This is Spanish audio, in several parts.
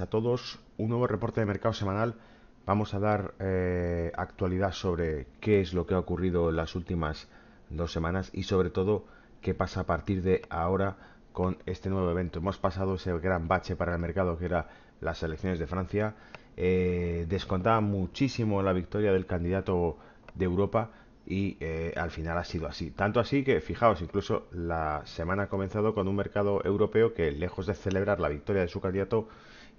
a todos. Un nuevo reporte de mercado semanal. Vamos a dar eh, actualidad sobre qué es lo que ha ocurrido en las últimas dos semanas y sobre todo qué pasa a partir de ahora con este nuevo evento. Hemos pasado ese gran bache para el mercado que era las elecciones de Francia. Eh, descontaba muchísimo la victoria del candidato de Europa y eh, al final ha sido así. Tanto así que, fijaos, incluso la semana ha comenzado con un mercado europeo que, lejos de celebrar la victoria de su candidato,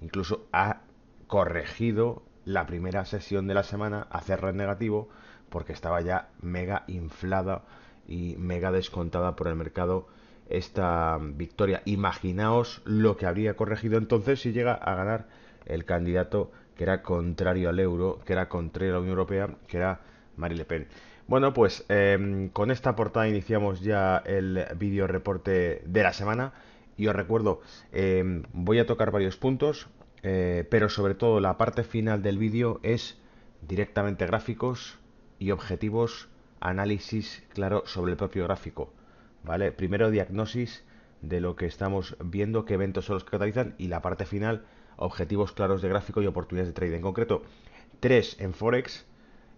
incluso ha corregido la primera sesión de la semana a cerrar en negativo porque estaba ya mega inflada y mega descontada por el mercado esta victoria. Imaginaos lo que habría corregido entonces si llega a ganar el candidato que era contrario al euro, que era contrario a la Unión Europea, que era Marine Le Pen. Bueno, pues em, con esta portada iniciamos ya el vídeo reporte de la semana. Y os recuerdo, em, voy a tocar varios puntos, eh, pero sobre todo la parte final del vídeo es directamente gráficos y objetivos, análisis claro sobre el propio gráfico. ¿Vale? Primero diagnosis de lo que estamos viendo, qué eventos son los que catalizan y la parte final, objetivos claros de gráfico y oportunidades de trade. En concreto, tres en Forex,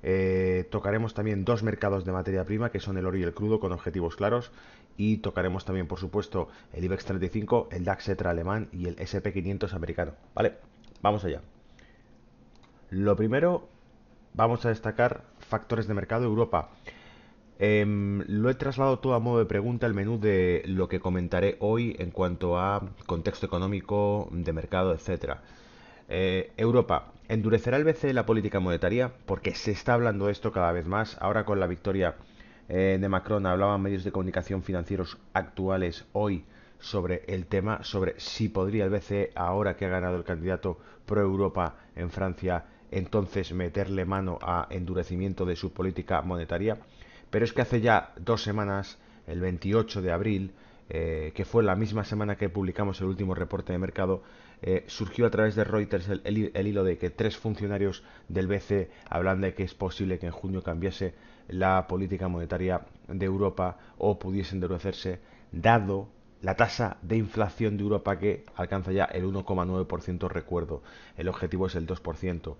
eh, tocaremos también dos mercados de materia prima, que son el oro y el crudo, con objetivos claros. Y tocaremos también, por supuesto, el IBEX 35, el DAX ETRA alemán y el SP500 americano. Vale, vamos allá. Lo primero, vamos a destacar factores de mercado Europa. Em, lo he trasladado todo a modo de pregunta el menú de lo que comentaré hoy en cuanto a contexto económico, de mercado, etcétera. Eh, Europa, ¿endurecerá el BCE la política monetaria? Porque se está hablando de esto cada vez más. Ahora con la victoria eh, de Macron hablaban medios de comunicación financieros actuales hoy sobre el tema, sobre si podría el BCE, ahora que ha ganado el candidato pro Europa en Francia, entonces meterle mano a endurecimiento de su política monetaria. Pero es que hace ya dos semanas, el 28 de abril, eh, que fue la misma semana que publicamos el último reporte de mercado, eh, surgió a través de Reuters el, hilo de que tres funcionarios del BCE hablan de que es posible que en junio cambiase la política monetaria de Europa o pudiese endurecerse, dado la tasa de inflación de Europa que alcanza ya el 1,9%, recuerdo, el objetivo es el 2%.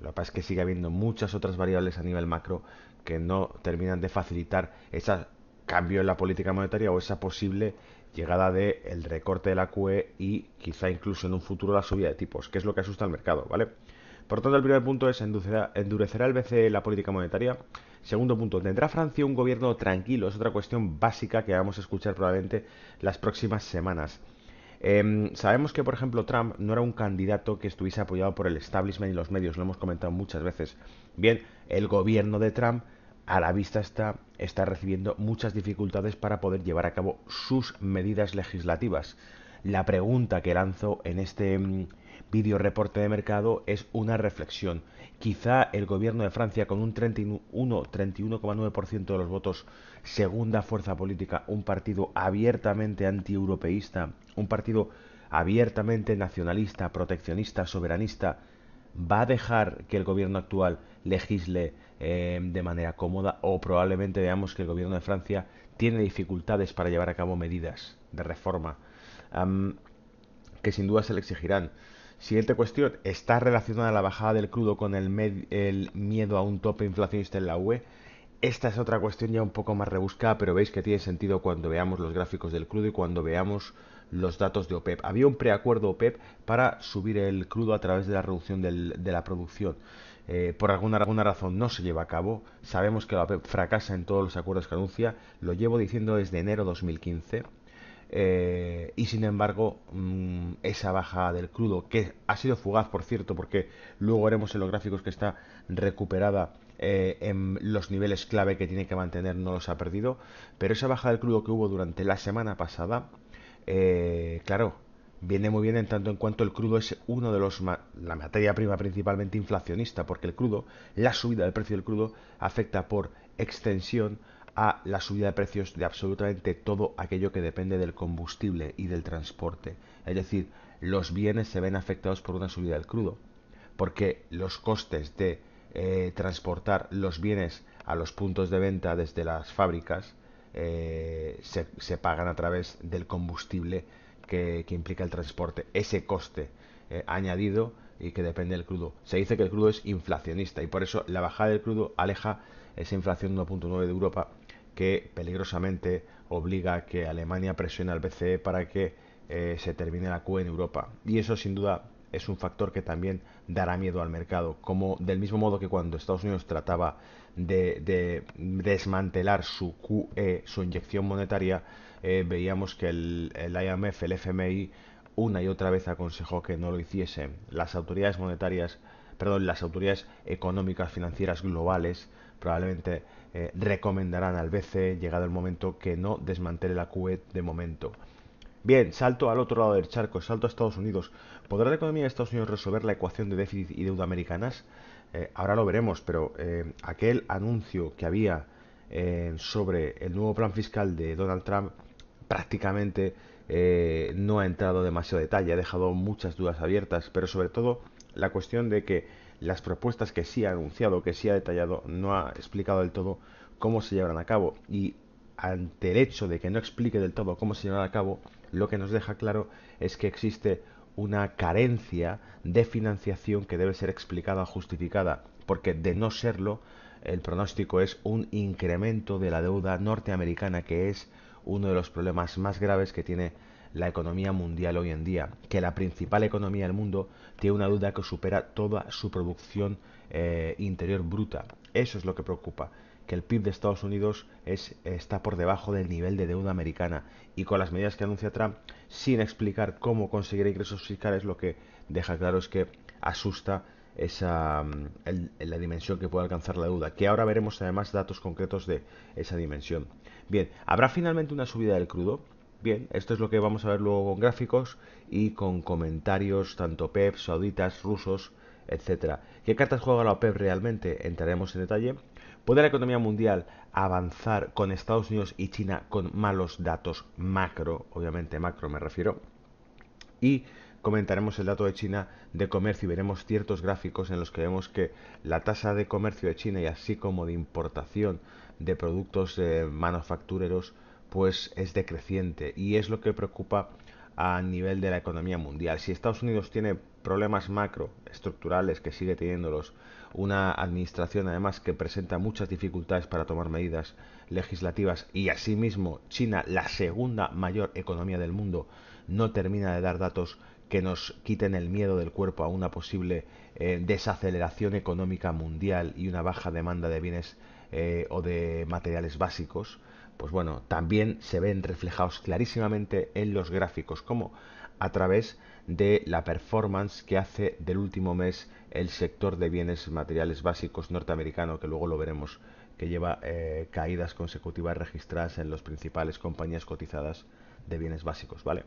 Lo que pasa es que sigue habiendo muchas otras variables a nivel macro que no terminan de facilitar ese cambio en la política monetaria o esa posible llegada del el recorte de la QE y quizá incluso en un futuro la subida de tipos, que es lo que asusta al mercado, ¿vale? Por tanto, el primer punto es endurecerá, endurecerá el BCE la política monetaria. Segundo punto, ¿tendrá Francia un gobierno tranquilo? Es otra cuestión básica que vamos a escuchar probablemente las próximas semanas. Em, sabemos que, por ejemplo, Trump no era un candidato que estuviese apoyado por el establishment y los medios, lo hemos comentado muchas veces. Bien, el gobierno de Trump a la vista está, está recibiendo muchas dificultades para poder llevar a cabo sus medidas legislativas. La pregunta que lanzo en este mm, vídeo reporte de mercado es una reflexión. Quizá el gobierno de Francia con un 31,9% de los votos, segunda fuerza política, un partido abiertamente anti-europeísta, un partido abiertamente nacionalista, proteccionista, soberanista, va a dejar que el gobierno actual legisle eh, de manera cómoda o probablemente veamos que el gobierno de Francia tiene dificultades para llevar a cabo medidas de reforma que sin duda se le exigirán. Siguiente cuestión, ¿está relacionada la bajada del crudo con el, el miedo a un tope inflacionista en la UE? Esta es otra cuestión ya un poco más rebuscada, pero veis que tiene sentido cuando veamos los gráficos del crudo y cuando veamos los datos de OPEP. Había un preacuerdo OPEP para subir el crudo a través de la reducción de la producción. Eh, por alguna, alguna razón no se lleva a cabo. Sabemos que la OPEP fracasa en todos los acuerdos que anuncia. Lo llevo diciendo desde enero 2015. Eh, y sin embargo, mm, esa baja del crudo, que ha sido fugaz, por cierto, porque luego veremos en los gráficos que está recuperada eh, en los niveles clave que tiene que mantener, no los ha perdido. Pero esa baja del crudo que hubo durante la semana pasada, eh, claro, viene muy bien en tanto en cuanto el crudo es uno de los la materia prima principalmente inflacionista, porque el crudo, la subida del precio del crudo afecta por extensión a la subida de precios de absolutamente todo aquello que depende del combustible y del transporte. Es decir, los bienes se ven afectados por una subida del crudo, porque los costes de eh, transportar los bienes a los puntos de venta desde las fábricas eh, se, pagan a través del combustible que, implica el transporte. Ese coste eh, añadido y que depende del crudo. Se dice que el crudo es inflacionista y por eso la bajada del crudo aleja esa inflación 1.9 de Europa que peligrosamente obliga a que Alemania presione al BCE para que eh, se termine la QE en Europa. Y eso sin duda es un factor que también dará miedo al mercado, como del mismo modo que cuando Estados Unidos trataba de, desmantelar su QE, su inyección monetaria, eh, veíamos que el, el IMF, el FMI, una y otra vez aconsejó que no lo hiciesen. Las autoridades monetarias, perdón, las autoridades económicas financieras globales probablemente eh, recomendarán al BCE, llegado el momento, que no desmantele la QE de momento. Bien, salto al otro lado del charco, salto a Estados Unidos. ¿Podrá la economía de Estados Unidos resolver la ecuación de déficit y deuda americanas? Eh, ahora lo veremos, pero eh, aquel anuncio que había sobre el nuevo plan fiscal de Donald Trump prácticamente no ha entrado demasiado detalle, ha dejado muchas dudas abiertas, pero sobre todo la cuestión de que las propuestas que sí ha anunciado, que sí ha detallado, no ha explicado del todo cómo se llevarán a cabo. Y ante el hecho de que no explique del todo cómo se llevarán a cabo, lo que nos deja claro es que existe una carencia de financiación que debe ser explicada justificada, porque de no serlo, el pronóstico es un incremento de la deuda norteamericana, que es uno de los problemas más graves que tiene la economía mundial hoy en día, que la principal economía del mundo tiene una deuda que supera toda su producción eh, interior bruta. Eso es lo que preocupa, que el PIB de Estados Unidos es, está por debajo del nivel de deuda americana y con las medidas que anuncia Trump, sin explicar cómo conseguir ingresos fiscales, lo que deja claro es que asusta esa mm, la dimensión que puede alcanzar la deuda, que ahora veremos además datos concretos de esa dimensión. Bien, ¿habrá finalmente una subida del crudo? Bien, esto es lo que vamos a ver luego con gráficos y con comentarios tanto PEP, sauditas, rusos, etcétera. ¿Qué cartas juega la OPEP realmente? Entraremos en detalle. ¿Puede la economía mundial avanzar con Estados Unidos y China con malos datos macro? Obviamente macro me refiero. Y comentaremos el dato de China de comercio y veremos ciertos gráficos en los que vemos que la tasa de comercio de China y así como de importación de productos manufactureros pues es decreciente y es lo que preocupa a nivel de la economía mundial. Si Estados Unidos tiene problemas macro estructurales que sigue teniéndolos, una administración además que presenta muchas dificultades para tomar medidas legislativas y asimismo China, la segunda mayor economía del mundo, no termina de dar datos que nos quiten el miedo del cuerpo a una posible eh, desaceleración económica mundial y una baja demanda de bienes eh, o de materiales básicos, pues bueno, también se ven reflejados clarísimamente en los gráficos, como a través de la performance que hace del último mes el sector de bienes materiales básicos norteamericano, que luego lo veremos, que lleva eh, caídas consecutivas registradas en las principales compañías cotizadas de bienes básicos, ¿vale?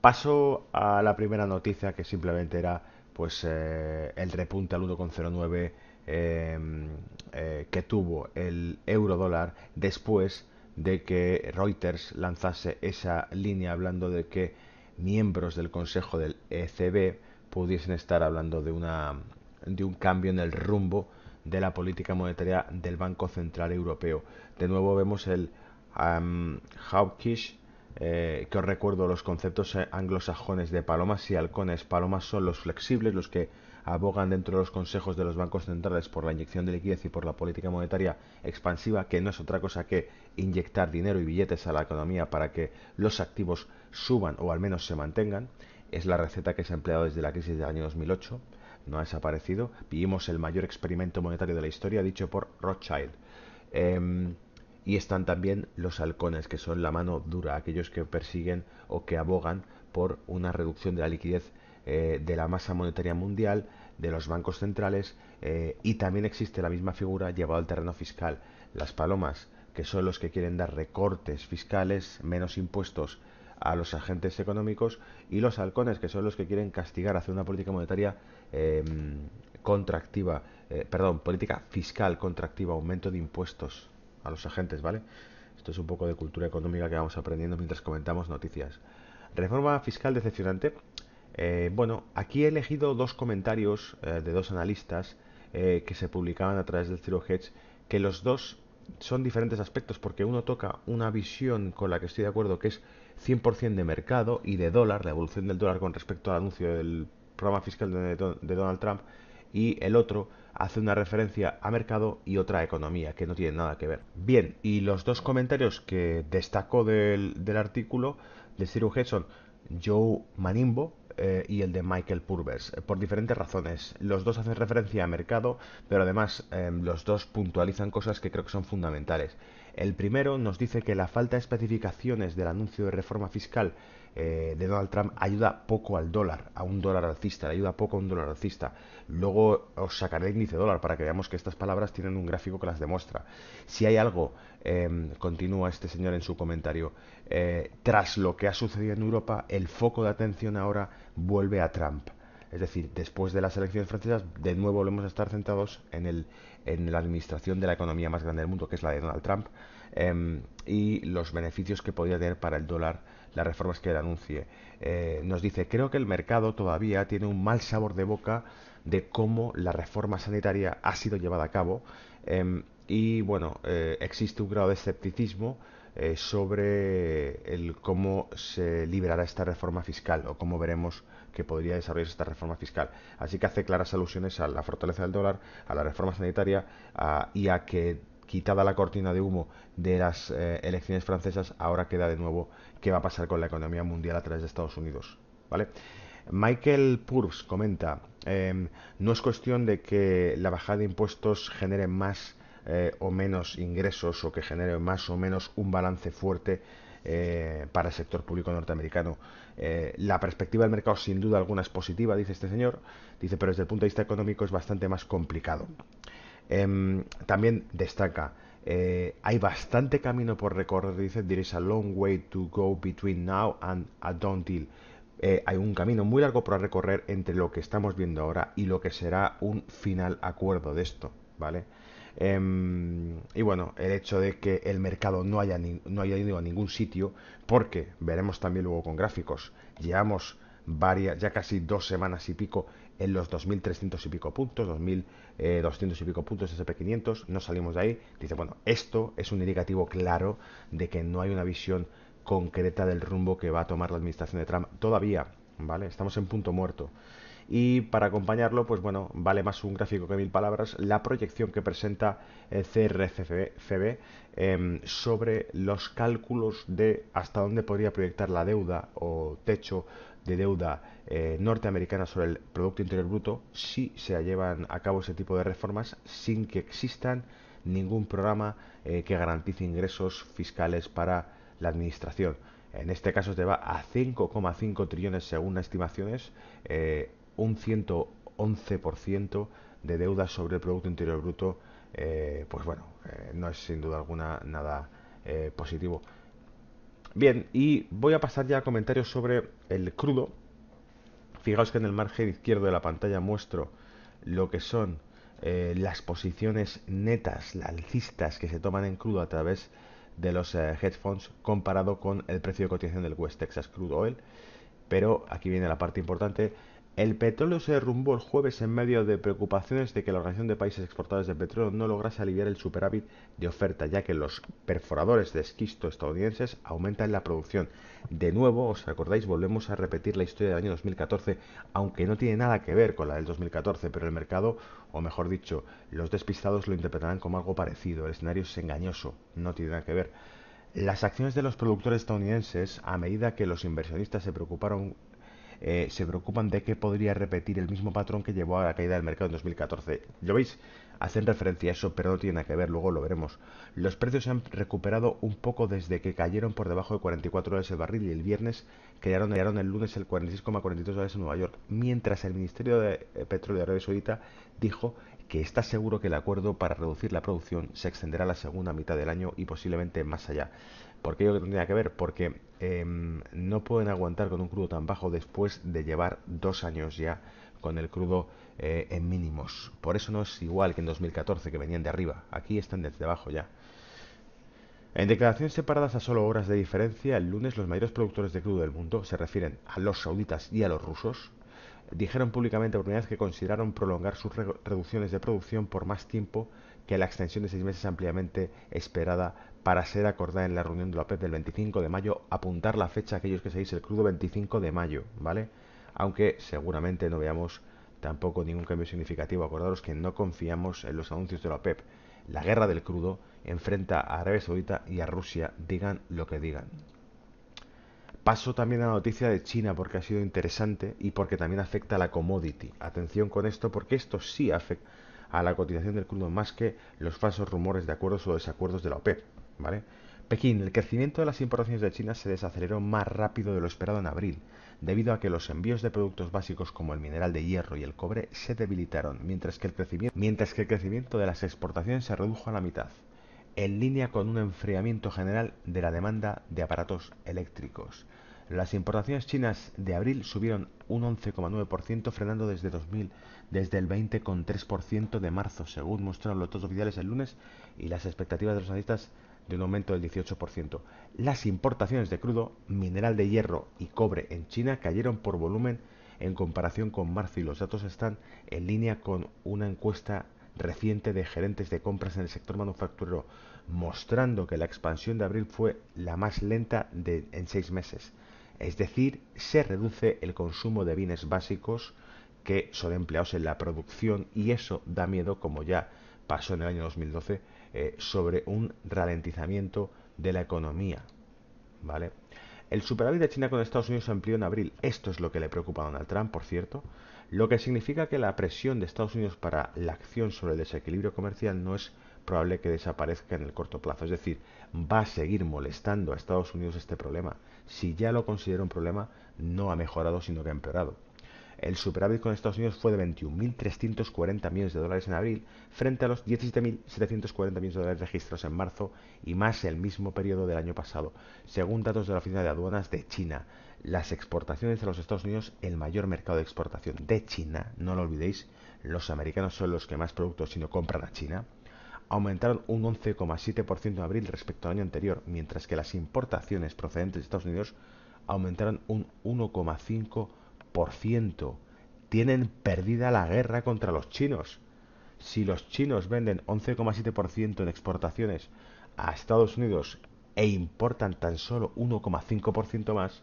Paso a la primera noticia que simplemente era pues eh, el repunte al 1,09 em, eh, que tuvo el euro dólar después de que Reuters lanzase esa línea hablando de que miembros del Consejo del ECB pudiesen estar hablando de, una, de un cambio en el rumbo de la política monetaria del Banco Central Europeo. De nuevo vemos el um, hawkish, eh, que os recuerdo los conceptos anglosajones de palomas y halcones. Palomas son los flexibles, los que abogan dentro de los consejos de los bancos centrales por la inyección de liquidez y por la política monetaria expansiva, que no es otra cosa que inyectar dinero y billetes a la economía para que los activos suban o al menos se mantengan. Es la receta que se ha empleado desde la crisis del año 2008. No ha desaparecido. Vivimos el mayor experimento monetario de la historia, dicho por Rothschild. Em, y están también los halcones, que son la mano dura, aquellos que persiguen o que abogan por una reducción de la liquidez eh, de la masa monetaria mundial, de los bancos centrales eh, y también existe la misma figura llevada al terreno fiscal. Las palomas, que son los que quieren dar recortes fiscales, menos impuestos a los agentes económicos y los halcones, que son los que quieren castigar, hacer una política monetaria em, contractiva, eh, perdón, política fiscal contractiva, aumento de impuestos a los agentes, ¿vale? Esto es un poco de cultura económica que vamos aprendiendo mientras comentamos noticias. Reforma fiscal decepcionante. Eh, bueno, aquí he elegido dos comentarios eh, de dos analistas eh, que se publicaban a través del Zero Hedge, que los dos son diferentes aspectos porque uno toca una visión con la que estoy de acuerdo que es 100% de mercado y de dólar, la evolución del dólar con respecto al anuncio del programa fiscal de, Donald Trump y el otro hace una referencia a mercado y otra a economía, que no tienen nada que ver. Bien, y los dos comentarios que destacó del, artículo de Cyril Hedson, Joe Manimbo, eh, y el de Michael Purvers, eh, por diferentes razones. Los dos hacen referencia a mercado, pero además em, los dos puntualizan cosas que creo que son fundamentales. El primero nos dice que la falta de especificaciones del anuncio de reforma fiscal eh, de Donald Trump ayuda poco al dólar, a un dólar alcista, le ayuda poco a un dólar alcista. Luego os sacaré el índice dólar para que veamos que estas palabras tienen un gráfico que las demuestra. Si hay algo, em, continúa este señor en su comentario, eh, tras lo que ha sucedido en Europa, el foco de atención ahora vuelve a Trump. Es decir, después de las elecciones francesas, de nuevo volvemos a estar centrados en, el, en la administración de la economía más grande del mundo, que es la de Donald Trump, em, y los beneficios que podría tener para el dólar las reformas que él anuncie. Eh, nos dice, creo que el mercado todavía tiene un mal sabor de boca de cómo la reforma sanitaria ha sido llevada a cabo em, y bueno, eh, existe un grado de escepticismo eh, sobre el cómo se liberará esta reforma fiscal o cómo veremos que podría desarrollarse esta reforma fiscal. Así que hace claras alusiones a la fortaleza del dólar, a la reforma sanitaria y a que quitada la cortina de humo de las eh, elecciones francesas, ahora queda de nuevo qué va a pasar con la economía mundial a través de Estados Unidos. ¿Vale? Michael Purves comenta, em, no es cuestión de que la bajada de impuestos genere más eh, o menos ingresos o que genere más o menos un balance fuerte eh, para el sector público norteamericano. la perspectiva del mercado sin duda alguna es positiva, dice este señor, dice, pero desde el punto de vista económico es bastante más complicado. Em, también destaca, eh, hay bastante camino por recorrer, dice, there is a long way to go between now and a done deal. Eh, hay un camino muy largo por recorrer entre lo que estamos viendo ahora y lo que será un final acuerdo de esto, ¿vale? Em, y bueno, el hecho de que el mercado no haya, no haya ido a ningún sitio, porque veremos también luego con gráficos, llevamos varias, ya casi dos semanas y pico en los 2.300 y pico puntos, 2.200 eh, y pico puntos SP500, no salimos de ahí. Dice, bueno, esto es un indicativo claro de que no hay una visión concreta del rumbo que va a tomar la administración de Trump todavía, ¿vale? Estamos en punto muerto. Y para acompañarlo, pues bueno, vale más un gráfico que mil palabras, la proyección que presenta el CRFCB em, sobre los cálculos de hasta dónde podría proyectar la deuda o techo de deuda eh, norteamericana sobre el Producto Interior Bruto si se llevan a cabo ese tipo de reformas sin que existan ningún programa eh, que garantice ingresos fiscales para la administración. En este caso se va a 5,5 trillones según estimaciones, eh, un 111% de deuda sobre el Producto Interior Bruto, pues bueno, no es sin duda alguna nada positivo. Bien, y voy a pasar ya a comentarios sobre el crudo. Fijaos que en el margen izquierdo de la pantalla muestro lo que son eh, las posiciones netas, alcistas que se toman en crudo a través de los eh, hedge funds comparado con el precio de cotización del West Texas Crude Oil. Pero aquí viene la parte importante. El petróleo se derrumbó el jueves en medio de preocupaciones de que la Organización de Países Exportadores de Petróleo no lograse aliviar el superávit de oferta, ya que los perforadores de esquisto estadounidenses aumentan la producción. De nuevo, os acordáis, volvemos a repetir la historia del año 2014, aunque no tiene nada que ver con la del 2014, pero el mercado, o mejor dicho, los despistados lo interpretarán como algo parecido. El escenario es engañoso, no tiene nada que ver. Las acciones de los productores estadounidenses, a medida que los inversionistas se preocuparon eh, se preocupan de que podría repetir el mismo patrón que llevó a la caída del mercado en 2014. ¿Lo veis? Hacen referencia a eso, pero no tiene nada que ver, luego lo veremos. Los precios se han recuperado un poco desde que cayeron por debajo de 44 dólares el barril y el viernes cayeron, el lunes el 46,43 dólares en Nueva York, mientras el Ministerio de eh, Petróleo de Arabia Saudita dijo que está seguro que el acuerdo para reducir la producción se extenderá a la segunda mitad del año y posiblemente más allá. ¿Por qué yo que tendría que ver? Porque em, no pueden aguantar con un crudo tan bajo después de llevar dos años ya con el crudo eh, en mínimos. Por eso no es igual que en 2014 que venían de arriba. Aquí están desde abajo ya. En declaraciones separadas a solo horas de diferencia, el lunes los mayores productores de crudo del mundo, se refieren a los sauditas y a los rusos, dijeron públicamente por primera vez que consideraron prolongar sus reducciones de producción por más tiempo que la extensión de seis meses ampliamente esperada para ser acordada en la reunión de la OPEP del 25 de mayo, apuntar la fecha a aquellos que seguís el crudo 25 de mayo, ¿vale? aunque seguramente no veamos tampoco ningún cambio significativo. Acordaros que no confiamos en los anuncios de la OPEP. La guerra del crudo enfrenta a Arabia Saudita y a Rusia, digan lo que digan. Paso también a la noticia de China porque ha sido interesante y porque también afecta a la commodity. Atención con esto porque esto sí afecta a la cotización del crudo más que los falsos rumores de acuerdos o desacuerdos de la OPEP. ¿vale? Pekín, el crecimiento de las importaciones de China se desaceleró más rápido de lo esperado en abril, debido a que los envíos de productos básicos como el mineral de hierro y el cobre se debilitaron, mientras que el crecimiento, mientras que el crecimiento de las exportaciones se redujo a la mitad, en línea con un enfriamiento general de la demanda de aparatos eléctricos. Las importaciones chinas de abril subieron un 11,9%, frenando desde 2000 desde el 20,3% de marzo, según mostraron los datos oficiales el lunes y las expectativas de los analistas de un aumento del 18%. Las importaciones de crudo, mineral de hierro y cobre en China cayeron por volumen en comparación con marzo y los datos están en línea con una encuesta reciente de gerentes de compras en el sector manufacturero, mostrando que la expansión de abril fue la más lenta de, en seis meses. Es decir, se reduce el consumo de bienes básicos que son empleados en la producción y eso da miedo, como ya pasó en el año 2012, eh, sobre un ralentizamiento de la economía. ¿Vale? El superávit de China con Estados Unidos se amplió en abril. Esto es lo que le preocupa a Donald Trump, por cierto, lo que significa que la presión de Estados Unidos para la acción sobre el desequilibrio comercial no es probable que desaparezca en el corto plazo. Es decir, va a seguir molestando a Estados Unidos este problema. Si ya lo considera un problema, no ha mejorado, sino que ha empeorado. El superávit con Estados Unidos fue de 21.340 millones de dólares en abril, frente a los 17.740 millones de dólares registrados en marzo y más el mismo periodo del año pasado, según datos de la Oficina de Aduanas de China. Las exportaciones a los Estados Unidos, el mayor mercado de exportación de China, no lo olvidéis, los americanos son los que más productos sino compran a China, aumentaron un 11,7% en abril respecto al año anterior, mientras que las importaciones procedentes de Estados Unidos aumentaron un 1,5% tienen perdida la guerra contra los chinos. Si los chinos venden 11,7% en exportaciones a Estados Unidos e importan tan solo 1,5% más,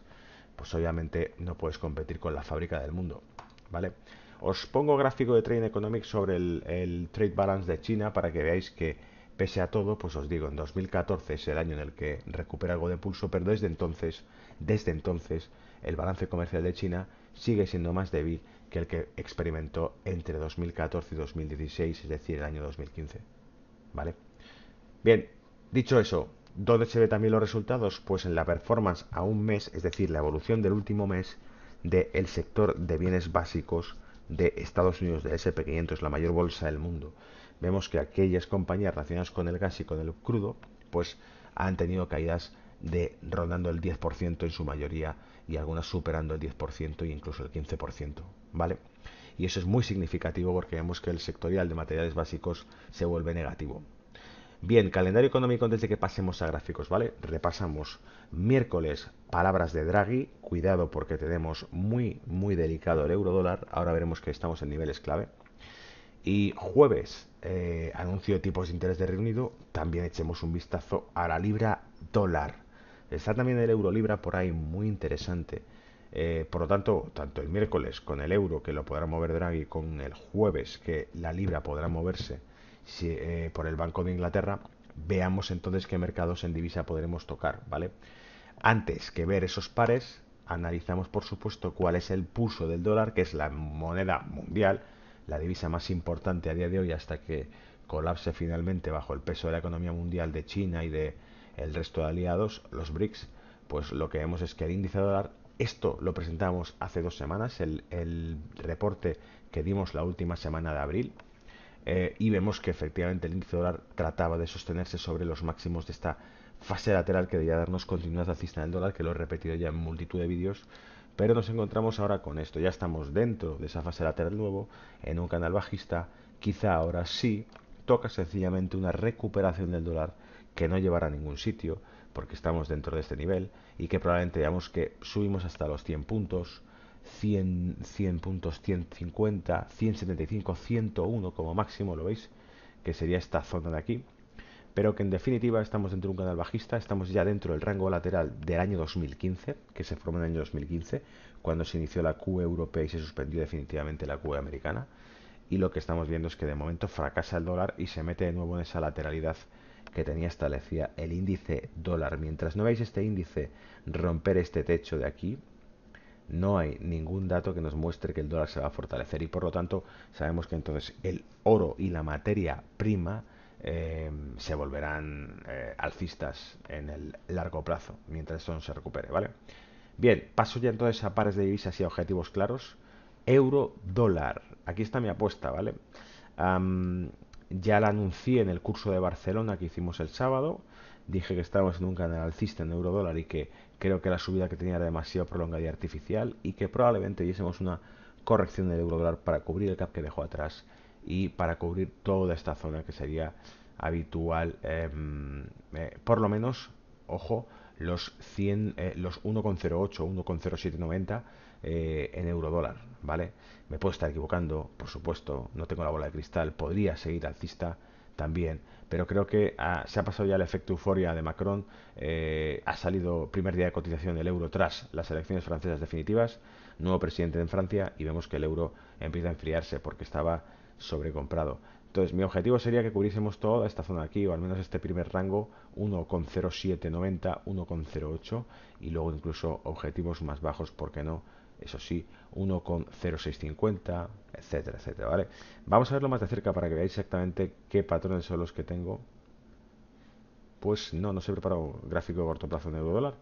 pues obviamente no puedes competir con la fábrica del mundo. ¿Vale? Os pongo gráfico de Trading Economics sobre el, el, Trade Balance de China para que veáis que pese a todo, pues os digo, en 2014 es el año en el que recupera algo de pulso, pero desde entonces, desde entonces, el balance comercial de China sigue siendo más débil que el que experimentó entre 2014 y 2016, es decir, el año 2015. ¿Vale? Bien, dicho eso, ¿dónde se ve también los resultados? Pues en la performance a un mes, es decir, la evolución del último mes del sector de bienes básicos de Estados Unidos, de SP500, la mayor bolsa del mundo. Vemos que aquellas compañías relacionadas con el gas y con el crudo, pues han tenido caídas de rondando el 10% en su mayoría y algunas superando el 10% e incluso el 15%, ¿vale? Y eso es muy significativo porque vemos que el sectorial de materiales básicos se vuelve negativo. Bien, calendario económico antes de que pasemos a gráficos, ¿vale? Repasamos. Miércoles, palabras de Draghi, cuidado porque tenemos muy, muy delicado el euro dólar, ahora veremos que estamos en niveles clave. Y jueves, eh, anuncio de tipos de interés de Reino Unido, también echemos un vistazo a la libra dólar. Está también el euro libra por ahí muy interesante. Eh, por lo tanto, tanto el miércoles con el euro que lo podrá mover Draghi, con el jueves que la libra podrá moverse eh, por el Banco de Inglaterra, veamos entonces qué mercados en divisa podremos tocar, ¿vale? Antes que ver esos pares, analizamos por supuesto cuál es el pulso del dólar, que es la moneda mundial, la divisa más importante a día de hoy hasta que colapse finalmente bajo el peso de la economía mundial de China y de el resto de aliados, los BRICS, pues lo que vemos es que el índice dólar, esto lo presentamos hace dos semanas, el, reporte que dimos la última semana de abril, eh, y vemos que efectivamente el índice dólar trataba de sostenerse sobre los máximos de esta fase lateral que debía darnos continuidad alcista del dólar, que lo he repetido ya en multitud de vídeos, pero nos encontramos ahora con esto, ya estamos dentro de esa fase lateral nuevo, en un canal bajista, quizá ahora sí toca sencillamente una recuperación del dólar que no llevará a ningún sitio, porque estamos dentro de este nivel, y que probablemente veamos que subimos hasta los 100 puntos, 100, 100 puntos, 150, 175, 101 como máximo, ¿lo veis? Que sería esta zona de aquí. pero que en definitiva estamos dentro de un canal bajista, estamos ya dentro del rango lateral del año 2015, que se formó en el año 2015, cuando se inició la Q europea y se suspendió definitivamente la Q americana. Y lo que estamos viendo es que de momento fracasa el dólar y se mete de nuevo en esa lateralidad que tenía establecida el índice dólar. Mientras no veis este índice romper este techo de aquí, no hay ningún dato que nos muestre que el dólar se va a fortalecer y por lo tanto sabemos que entonces el oro y la materia prima eh, se volverán eh, alcistas en el largo plazo mientras eso no se recupere, ¿vale? Bien, paso ya entonces a pares de divisas y a objetivos claros. Euro dólar. Aquí está mi apuesta, ¿vale? Ya la anuncié en el curso de Barcelona que hicimos el sábado. Dije que estábamos en un canal alcista en euro dólar y que creo que la subida que tenía era demasiado prolongada y artificial y que probablemente viésemos una corrección del euro dólar para cubrir el cap que dejó atrás y para cubrir toda esta zona que sería habitual, em, eh, por lo menos, ojo, los 100, eh, los 1,08, 1,0790 eh, en euro dólar, ¿vale? Me puedo estar equivocando, por supuesto, no tengo la bola de cristal, podría seguir alcista también, pero creo que ah, se ha pasado ya el efecto euforia de Macron, eh, ha salido primer día de cotización del euro tras las elecciones francesas definitivas, nuevo presidente en Francia y vemos que el euro empieza a enfriarse porque estaba sobrecomprado. Entonces, mi objetivo sería que cubriésemos toda esta zona aquí, o al menos este primer rango, 1,0790, 1,08, y luego incluso objetivos más bajos, ¿por qué no? Eso sí, 1,0650, etcétera, etcétera, ¿vale? Vamos a verlo más de cerca para que veáis exactamente qué patrones son los que tengo. Pues no, no se he preparado gráfico de corto plazo en euro dólar.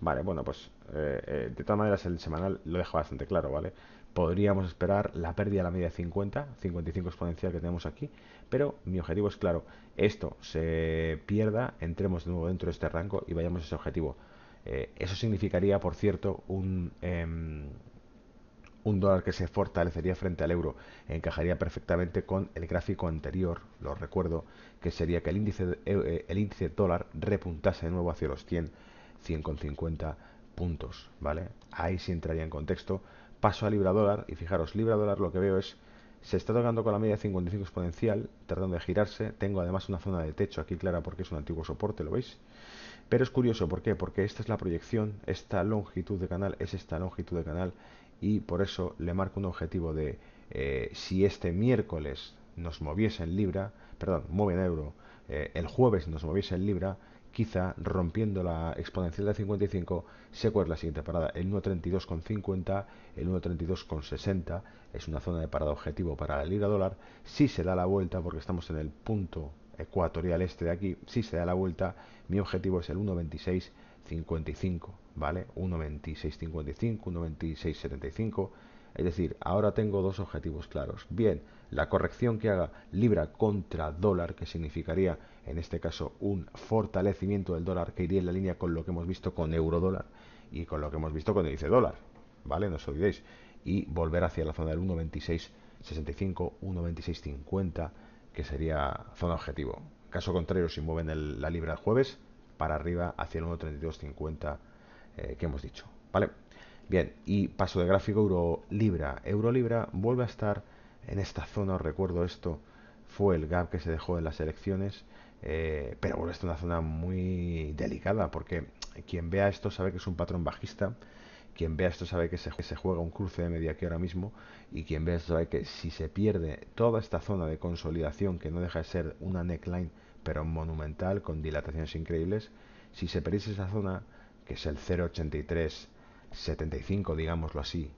Vale, bueno, pues eh, eh, de todas maneras el semanal lo deja bastante claro, ¿vale? Podríamos esperar la pérdida de la media de 50, 55 exponencial que tenemos aquí, pero mi objetivo es claro, esto se pierda, entremos de nuevo dentro de este rango y vayamos a ese objetivo. Eh, eso significaría, por cierto, un, em, un dólar que se fortalecería frente al euro. Encajaría perfectamente con el gráfico anterior, lo recuerdo, que sería que el índice, eh, el índice dólar repuntase de nuevo hacia los 100, 100,50 puntos, ¿vale? Ahí sí entraría en contexto. Paso a libra dólar y fijaros, libra dólar lo que veo es se está tocando con la media de 55 exponencial, tratando de girarse. Tengo además una zona de techo aquí clara porque es un antiguo soporte, ¿lo veis? Pero es curioso, ¿por qué? Porque esta es la proyección, esta longitud de canal es esta longitud de canal y por eso le marco un objetivo de eh, si este miércoles nos moviese en libra, perdón, mueve en euro, eh, el jueves nos moviese en libra, quizá rompiendo la exponencial de 55 se cuela la siguiente parada, el 1.32,50, el 1.32,60 es una zona de parada objetivo para la libra dólar, si se da la vuelta porque estamos en el punto ecuatorial este de aquí, si se da la vuelta, mi objetivo es el 1.26.55, ¿vale? 1.26.55, 1.26.75. Es decir, ahora tengo dos objetivos claros. Bien, la corrección que haga libra contra dólar, que significaría en este caso un fortalecimiento del dólar que iría en la línea con lo que hemos visto con euro dólar y con lo que hemos visto con el dice dólar, ¿vale? No os olvidéis. Y volver hacia la zona del 1.26.65, 1.26.50 que sería zona objetivo. Caso contrario, si mueven la libra el jueves, para arriba hacia el 1.3250 eh, que hemos dicho. ¿Vale? Bien, y paso de gráfico euro-libra. Euro-libra vuelve a estar en esta zona, os recuerdo esto, fue el gap que se dejó en las elecciones, eh, pero vuelve a estar en una zona muy delicada, porque quien vea esto sabe que es un patrón bajista, quien vea esto sabe que se, juega un cruce de media aquí ahora mismo y quien vea esto sabe que si se pierde toda esta zona de consolidación que no deja de ser una neckline pero monumental con dilataciones increíbles, si se perdiese esa zona que es el 0.8375 digámoslo así,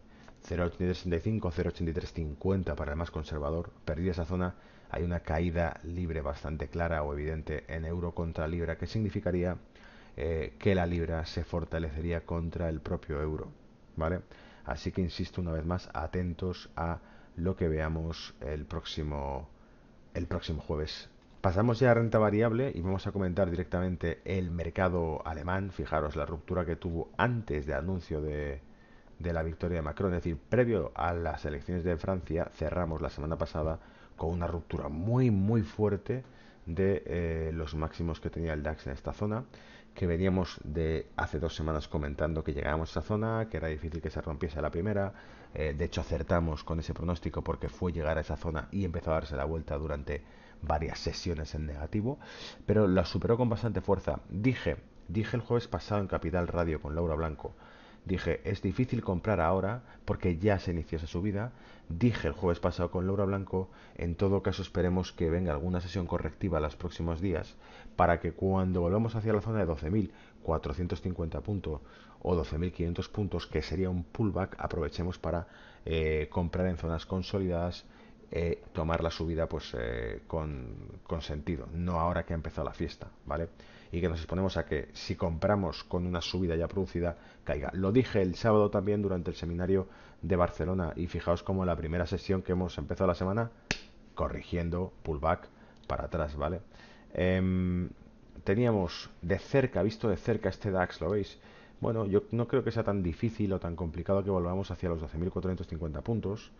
0.8375, 0.8350 para el más conservador, perdida esa zona hay una caída libre bastante clara o evidente en euro contra libra que significaría eh, que la libra se fortalecería contra el propio euro, ¿vale? Así que insisto una vez más, atentos a lo que veamos el próximo, el próximo jueves. Pasamos ya a renta variable y vamos a comentar directamente el mercado alemán. Fijaros la ruptura que tuvo antes del anuncio de, de la victoria de Macron, es decir, previo a las elecciones de Francia, cerramos la semana pasada con una ruptura muy muy fuerte de eh, los máximos que tenía el DAX en esta zona que veníamos de hace dos semanas comentando que llegábamos a esa zona, que era difícil que se rompiese la primera. Eh, de hecho, acertamos con ese pronóstico porque fue llegar a esa zona y empezó a darse la vuelta durante varias sesiones en negativo, pero la superó con bastante fuerza. Dije, dije el jueves pasado en Capital Radio con Laura Blanco, Dije, es difícil comprar ahora porque ya se inició esa subida. Dije el jueves pasado con Laura Blanco, en todo caso esperemos que venga alguna sesión correctiva los próximos días para que cuando volvamos hacia la zona de 12.450 puntos o 12.500 puntos, que sería un pullback, aprovechemos para eh, comprar en zonas consolidadas eh, tomar la subida pues eh, con, con, sentido, no ahora que ha empezado la fiesta, ¿vale? Y que nos exponemos a que si compramos con una subida ya producida, caiga. Lo dije el sábado también durante el seminario de Barcelona y fijaos como la primera sesión que hemos empezado la semana, corrigiendo pullback para atrás, ¿vale? Em, teníamos de cerca, visto de cerca este DAX, ¿lo veis? Bueno, yo no creo que sea tan difícil o tan complicado que volvamos hacia los 12.450 puntos.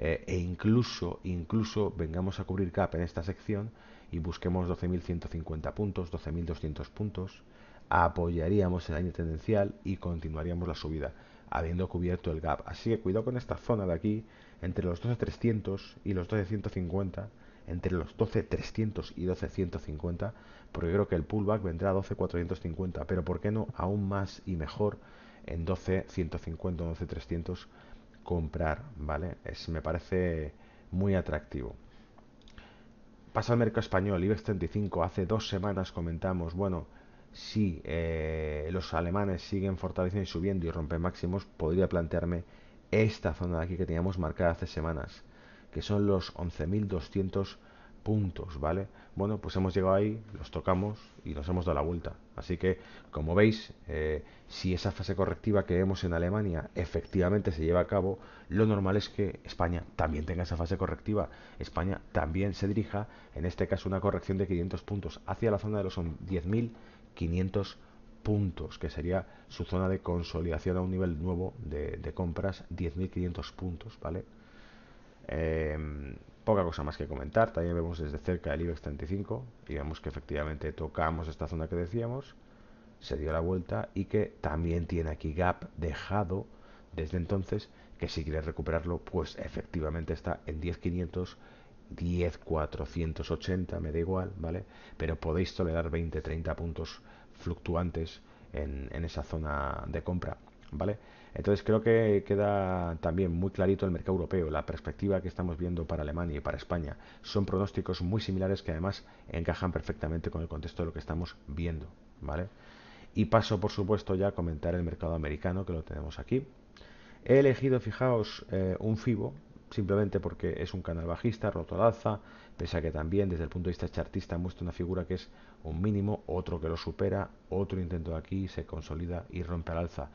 Eh, e incluso, incluso vengamos a cubrir gap en esta sección y busquemos 12.150 puntos, 12.200 puntos, apoyaríamos el año tendencial y continuaríamos la subida, habiendo cubierto el gap. Así que cuidado con esta zona de aquí, entre los 12.300 y los 12.150, entre los 12.300 y 12.150, porque creo que el pullback vendrá a 12.450, pero ¿por qué no aún más y mejor en 12.150 o 12.300? comprar, ¿vale? Es, me parece muy atractivo. Pasa al mercado español, IBEX 35. Hace dos semanas comentamos, bueno, si eh, los alemanes siguen fortaleciendo y subiendo y rompen máximos, podría plantearme esta zona de aquí que teníamos marcada hace semanas, que son los 11.200 puntos, ¿vale? Bueno, pues hemos llegado ahí, los tocamos y nos hemos dado la vuelta. Así que, como veis, eh, si esa fase correctiva que vemos en Alemania efectivamente se lleva a cabo, lo normal es que España también tenga esa fase correctiva. España también se dirija, en este caso, una corrección de 500 puntos hacia la zona de los 10.500 puntos, que sería su zona de consolidación a un nivel nuevo de, compras, 10.500 puntos, ¿vale? Eh, Poca cosa más que comentar. También vemos desde cerca el IBEX 35 y vemos que efectivamente tocamos esta zona que decíamos, se dio la vuelta y que también tiene aquí gap dejado desde entonces que si quieres recuperarlo pues efectivamente está en 10.500 10.480 me da igual vale pero podéis tolerar 20 30 puntos fluctuantes en, en esa zona de compra vale entonces creo que queda también muy clarito el mercado europeo, la perspectiva que estamos viendo para Alemania y para España. Son pronósticos muy similares que además encajan perfectamente con el contexto de lo que estamos viendo, ¿vale? Y paso, por supuesto, ya a comentar el mercado americano, que lo tenemos aquí. He elegido, fijaos, eh, un FIBO, simplemente porque es un canal bajista, roto al alza, pese a que también desde el punto de vista chartista muestra una figura que es un mínimo, otro que lo supera, otro intento de aquí, se consolida y rompe al alza.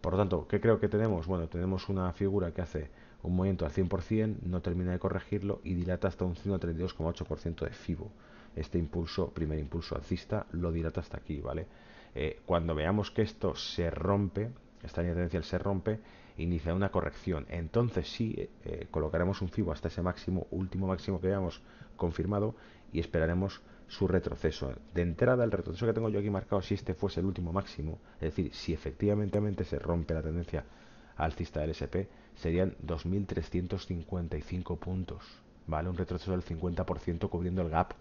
Por lo tanto, ¿qué creo que tenemos? Bueno, tenemos una figura que hace un movimiento al 100%, no termina de corregirlo y dilata hasta un 132,8% de FIBO. Este impulso, primer impulso alcista, lo dilata hasta aquí, ¿vale? Eh, cuando veamos que esto se rompe, esta línea tendencial se rompe, inicia una corrección. Entonces sí, eh, colocaremos un FIBO hasta ese máximo, último máximo que hayamos confirmado y esperaremos su retroceso. De entrada, el retroceso que tengo yo aquí marcado, si este fuese el último máximo, es decir, si efectivamente se rompe la tendencia alcista del SP, serían 2.355 puntos, ¿vale? Un retroceso del 50% cubriendo el gap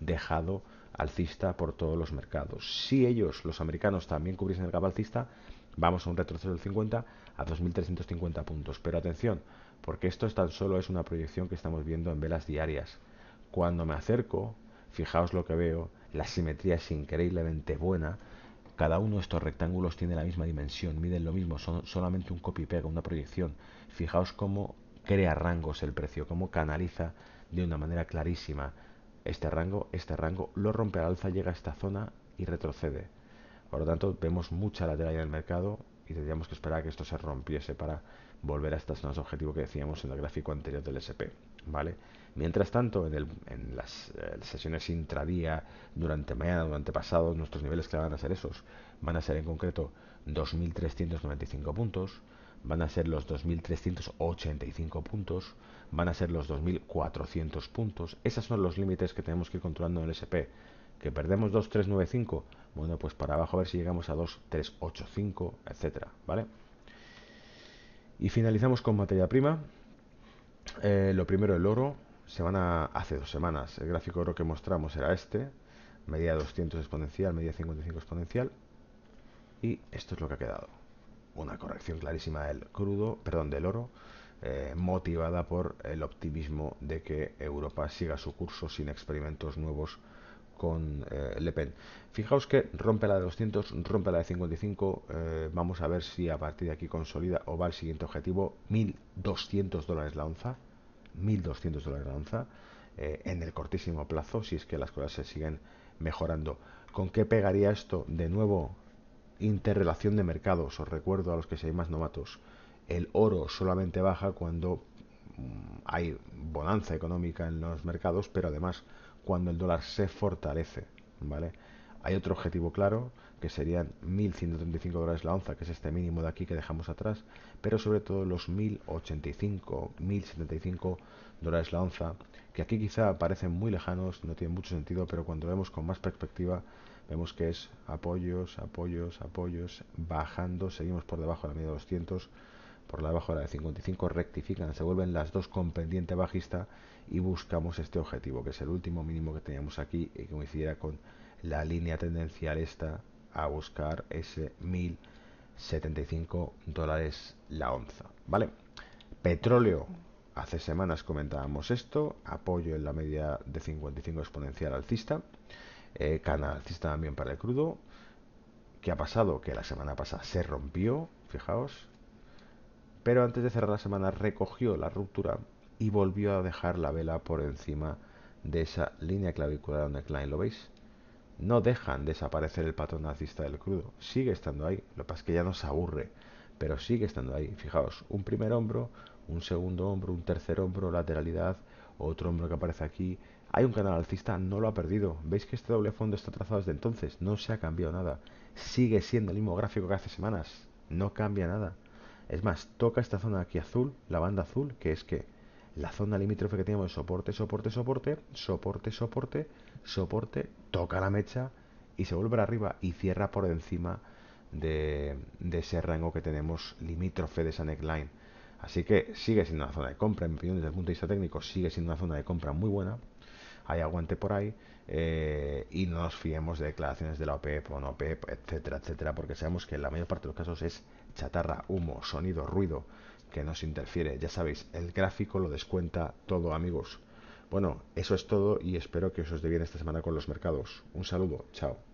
dejado alcista por todos los mercados. Si ellos, los americanos, también cubriesen el gap alcista, vamos a un retroceso del 50 a 2.350 puntos. Pero atención, porque esto tan solo es una proyección que estamos viendo en velas diarias. Cuando me acerco Fijaos lo que veo, la simetría es increíblemente buena. Cada uno de estos rectángulos tiene la misma dimensión, miden lo mismo, son solamente un copy-pega, una proyección. Fijaos cómo crea rangos el precio, cómo canaliza de una manera clarísima este rango, este rango, lo rompe al alza, llega a esta zona y retrocede. Por lo tanto, vemos mucha lateral en el mercado y tendríamos que esperar a que esto se rompiese para volver a estas zonas objetivo que decíamos en el gráfico anterior del SP. ¿Vale? Mientras tanto, en, las eh, sesiones intradía, durante mañana, durante pasado, nuestros niveles que van a ser esos, van a ser en concreto 2.395 puntos, van a ser los 2.385 puntos, van a ser los 2.400 puntos. Esos son los límites que tenemos que ir controlando en el SP. Que perdemos 2.395, bueno, pues para abajo a ver si llegamos a 2.385, etcétera, ¿vale? Y finalizamos con materia prima. Eh, lo primero el oro, semana hace dos semanas. El gráfico oro que mostramos era este, media 200 exponencial, media 55 exponencial. Y esto es lo que ha quedado. Una corrección clarísima del crudo, perdón, del oro, eh, motivada por el optimismo de que Europa siga su curso sin experimentos nuevos con eh, Le Pen. Fijaos que rompe la de 200, rompe la de 55. Eh, vamos a ver si a partir de aquí consolida o va al siguiente objetivo, 1.200 dólares la onza. 1.200 dólares la onza eh, en el cortísimo plazo, si es que las cosas se siguen mejorando. ¿Con qué pegaría esto? De nuevo, interrelación de mercados. Os recuerdo a los que seáis más novatos. El oro solamente baja cuando mm, hay bonanza económica en los mercados, pero además cuando el dólar se fortalece, ¿vale? Hay otro objetivo claro, que serían 1.135 dólares la onza, que es este mínimo de aquí que dejamos atrás, pero sobre todo los 1.085, 1.075 dólares la onza, que aquí quizá parecen muy lejanos, no tienen mucho sentido, pero cuando vemos con más perspectiva, vemos que es apoyos, apoyos, apoyos, bajando, seguimos por debajo de la media de 200, por debajo de la de 55 rectifican, se vuelven las dos con pendiente bajista y buscamos este objetivo, que es el último mínimo que teníamos aquí y que coincidiera con la línea tendencial esta a buscar ese 1075 dólares la onza, ¿vale? Petróleo, hace semanas comentábamos esto, apoyo en la media de 55 exponencial alcista, eh, canal alcista también para el crudo, ¿qué ha pasado? Que la semana pasada se rompió, fijaos, pero antes de cerrar la semana recogió la ruptura y volvió a dejar la vela por encima de esa línea clavicular o neckline, ¿lo veis? No dejan desaparecer el patrón alcista del crudo, sigue estando ahí, lo que pasa es que ya no se aburre, pero sigue estando ahí. Fijaos, un primer hombro, un segundo hombro, un tercer hombro, lateralidad, otro hombro que aparece aquí. Hay un canal alcista, no lo ha perdido. ¿Veis que este doble fondo está trazado desde entonces? No se ha cambiado nada. Sigue siendo el mismo gráfico que hace semanas. No cambia nada. Es más, toca esta zona aquí azul, la banda azul, que es que la zona limítrofe que teníamos soporte, soporte, soporte, soporte, soporte, soporte, toca la mecha y se vuelve arriba y cierra por encima de, ese rango que tenemos limítrofe de esa neckline. Así que sigue siendo una zona de compra, en mi opinión, desde el punto de vista técnico, sigue siendo una zona de compra muy buena. Hay aguante por ahí eh, y no nos fiemos de declaraciones de la OPEP o no OPEP, etcétera, etcétera, porque sabemos que en la mayor parte de los casos es chatarra, humo, sonido, ruido que nos interfiere. Ya sabéis, el gráfico lo descuenta todo, amigos. Bueno, eso es todo y espero que os os dé bien esta semana con los mercados. Un saludo, chao.